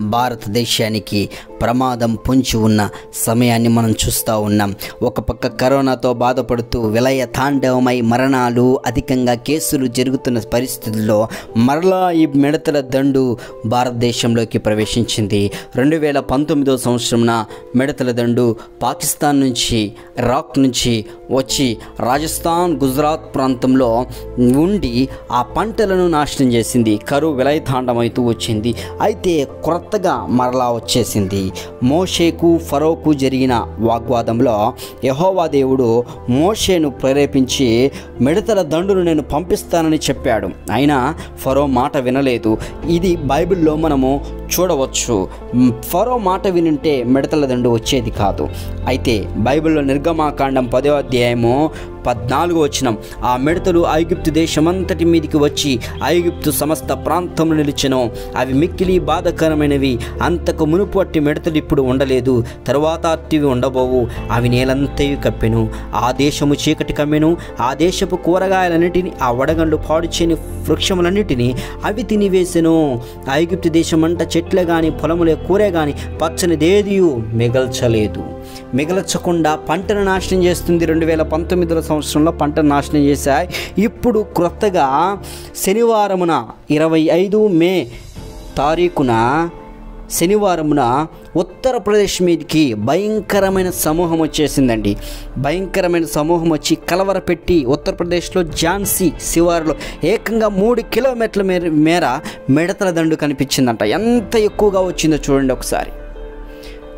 భారతదేశానికి ప్రమాదం పొంచి ఉన్న సమయాన్ని మనం చూస్తూ ఉన్నాం. ఒక పక్క కరోనాతో బాధపడుతూ విలయ తాండవమై మరణాలు అధికంగా కేసులు జరుగుతున్న పరిస్థితుల్లో మరలా ఈ మిడతల దండు భారతదేశంలోకి ప్రవేశించింది. రెండు వేల పంతొమ్మిదో సంవత్సరంన మిడతల దండు పాకిస్తాన్ నుంచి రాక్ నుంచి వచ్చి రాజస్థాన్ గుజరాత్ ప్రాంతంలో ఉండి ఆ పంటలను నాశనం చేసింది. కరువు విలయ తాండమైతూ వచ్చింది. అయితే కొత్తగా మరలా వచ్చేసింది. మోషేకు ఫరోకు జరిగిన వాగ్వాదంలో యహోవా దేవుడు మోషేను ప్రేరేపించి మిడతల దండును నేను పంపిస్తానని చెప్పాడు. అయినా ఫరో మాట వినలేదు. ఇది బైబిల్లో మనము చూడవచ్చు. ఫరో మాట వినుంటే మిడతల దండు వచ్చేది కాదు. అయితే బైబిల్లో నిర్గమాకాండం పదో అధ్యాయము పద్నాలుగు వచ్చినం ఆ మిడతలు ఐగుప్తు దేశమంతటి మీదికి వచ్చి ఐగుప్తు సమస్త ప్రాంతంలో నిలిచెను. అవి మిక్కిలి బాధకరమైనవి. అంతకు మునుపు అట్టి మిడతలు ఇప్పుడు ఉండలేదు. తరువాత అట్టివి ఉండబోవు. అవి నేలంతయు కప్పెను. ఆ దేశము చీకటి కమ్మెను. ఆ దేశపు కూరగాయలన్నిటిని ఆ వడగండ్లు పాడు చేయని వృక్షములన్నిటిని అవి తినివేసెను. ఐగుప్తు దేశమంట చెట్లే కానీ పొలములే కూరే కానీ పచ్చని దేదియు మిగల్చలేదు. మిగల్చకుండా పంటను నాశనం చేస్తుంది రెండు వేల పంతొమ్మిదవ సంవత్సరంలో పంటను నాశనం చేశాయి. ఇప్పుడు క్రొత్తగా శనివారమున ఇరవై ఐదు మే తారీఖున శనివారమున ఉత్తరప్రదేశ్ మీదకి భయంకరమైన సమూహం వచ్చేసిందండి. భయంకరమైన సమూహం వచ్చి కలవరపెట్టి ఉత్తరప్రదేశ్లో ఝాన్సీ శివారులో ఏకంగా మూడు కిలోమీటర్ల మేర మేర మిడతల దండు కనిపించిందంట. ఎంత ఎక్కువగా వచ్చిందో చూడండి ఒకసారి.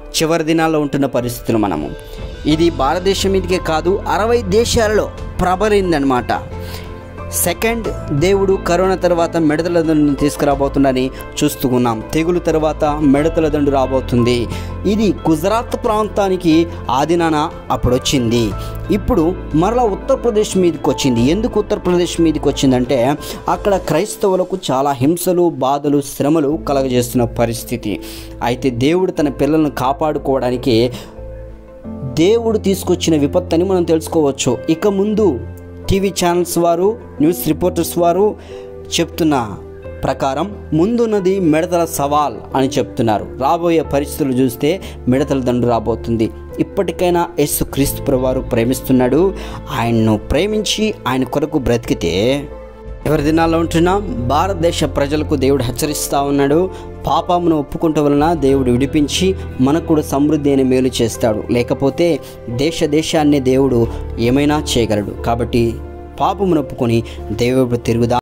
చివరి దినాల్లో ఉంటున్న పరిస్థితులు మనము. ఇది భారతదేశం మీదకే కాదు అరవై దేశాలలో ప్రబలిందనమాట సెకండ్ దేవుడు కరోనా తర్వాత మిడతల దండును తీసుకురాబోతుందని చూస్తూ ఉన్నాం తెగులు తర్వాత మిడతల దండు రాబోతుంది. ఇది గుజరాత్ ప్రాంతానికి ఆదినాన అప్పుడు వచ్చింది ఇప్పుడు మరలా ఉత్తరప్రదేశ్ మీదకి వచ్చింది ఎందుకు ఉత్తరప్రదేశ్ మీదకి వచ్చిందంటే అక్కడ క్రైస్తవులకు చాలా హింసలు బాధలు శ్రమలు కలగజేస్తున్న పరిస్థితి. అయితే దేవుడు తన పిల్లలను కాపాడుకోవడానికి దేవుడు తీసుకొచ్చిన విపత్తు అని మనం తెలుసుకోవచ్చు. ఇక ముందు టీవీ ఛానల్స్ వారు న్యూస్ రిపోర్టర్స్ వారు చెప్తున్న ప్రకారం ముందున్నది మిడతల సవాల్ అని చెప్తున్నారు. రాబోయే పరిస్థితులు చూస్తే మిడతల దండు రాబోతుంది. ఇప్పటికైనా యస్సు క్రీస్తు ప్రభువారు ప్రేమిస్తున్నాడు. ఆయన్ను ప్రేమించి ఆయన కొరకు బ్రతికితే ఎవరి దినాల్లో ఉంటున్నా? భారతదేశ ప్రజలకు దేవుడు హెచ్చరిస్తూ ఉన్నాడు. పాపమును ఒప్పుకుంట వలన దేవుడు విడిపించి మనకు కూడా సమృద్ధి అయిన మేలు చేస్తాడు. లేకపోతే దేశ దేశాన్ని దేవుడు ఏమైనా చేయగలడు. కాబట్టి పాపమును ఒప్పుకొని దేవుడు తిరుగుదా